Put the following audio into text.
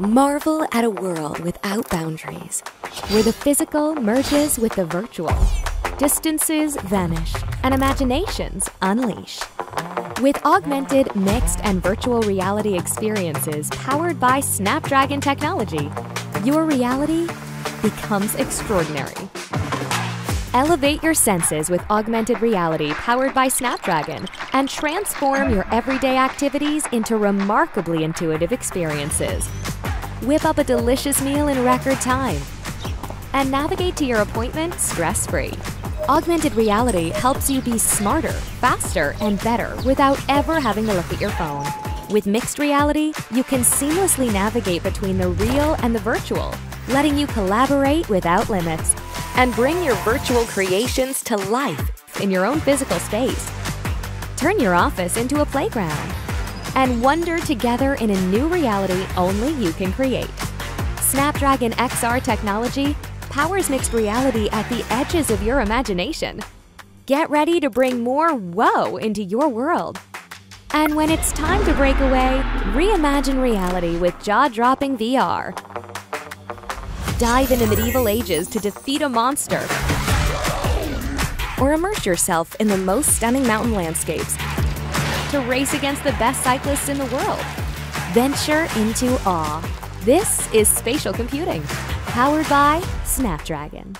Marvel at a world without boundaries, where the physical merges with the virtual. Distances vanish and imaginations unleash. With augmented, mixed, and virtual reality experiences powered by Snapdragon technology, your reality becomes extraordinary. Elevate your senses with augmented reality powered by Snapdragon and transform your everyday activities into remarkably intuitive experiences. Whip up a delicious meal in record time and navigate to your appointment stress free. Augmented reality helps you be smarter, faster, and better without ever having to look at your phone. With mixed reality, you can seamlessly navigate between the real and the virtual, letting you collaborate without limits and bring your virtual creations to life in your own physical space. Turn your office into a playground and wonder together in a new reality only you can create. Snapdragon XR technology powers mixed reality at the edges of your imagination. Get ready to bring more whoa into your world. And when it's time to break away, reimagine reality with jaw dropping VR. Dive into medieval ages to defeat a monster. Or immerse yourself in the most stunning mountain landscapes to race against the best cyclists in the world. Venture into awe. This is spatial computing, powered by Snapdragon.